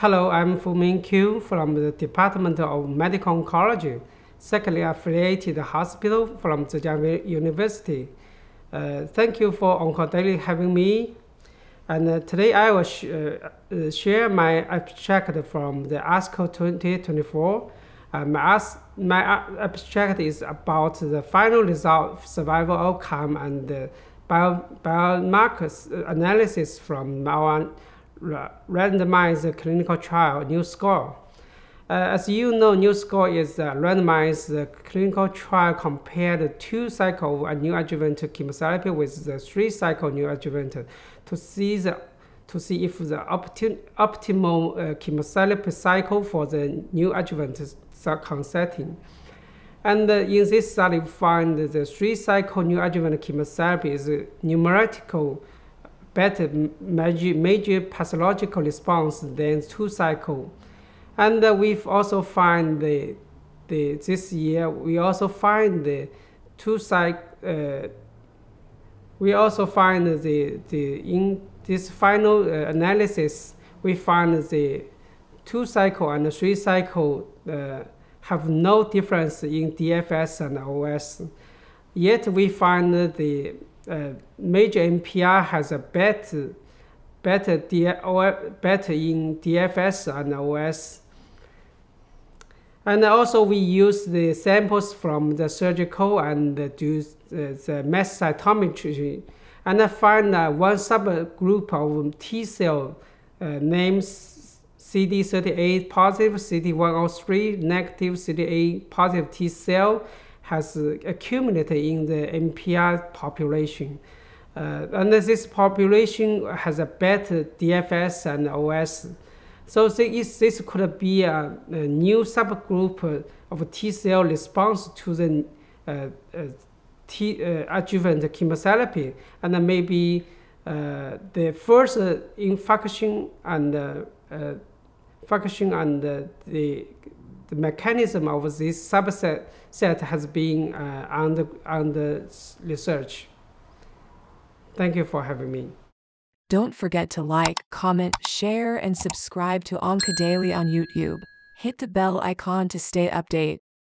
Hello, I'm Fuming Qiu from the Department of Medical Oncology, secondly affiliated hospital from Zhejiang University. Uh, thank you for OncoDaily having me. And uh, today I will sh uh, uh share my abstract from the ASCO 2024. Uh, my, my abstract is about the final result, survival outcome, and bio biomarkers analysis from our randomized clinical trial, NewScore. Uh, as you know, NewScore is a randomized clinical trial compared two cycle of neoadjuvant chemotherapy with the three cycle neoadjuvant to see the to see if the optim optimal uh, chemotherapy cycle for the new neoadjuvant setting. And uh, in this study, we find the three cycle neoadjuvant chemotherapy is numerical better major, major pathological response than two cycle. And uh, we've also find the, the this year we also find the two cycle. Uh, we also find the the in this final uh, analysis we find the two cycle and three cycle uh, have no difference in DFS and OS. Yet we find the uh, major MPR has a better, better, D or better in DFS and OS. And also we use the samples from the surgical and do the mass cytometry and I find uh, one subgroup of T cell uh, named CD38 positive, CD103 negative, CD8 positive T cell has accumulated in the MPR population. Uh, and this population has a better DFS and OS. So this, this could be a, a new subgroup of T cell response to the uh, uh, T, uh, adjuvant chemotherapy, and maybe uh, the first infection and uh, function and the the mechanism of this subset set has been uh, under, under research. Thank you for having me. Don't forget to like, comment, share, and subscribe to OncoDaily on YouTube. Hit the bell icon to stay update.